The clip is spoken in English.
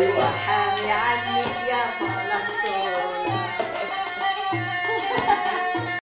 you are.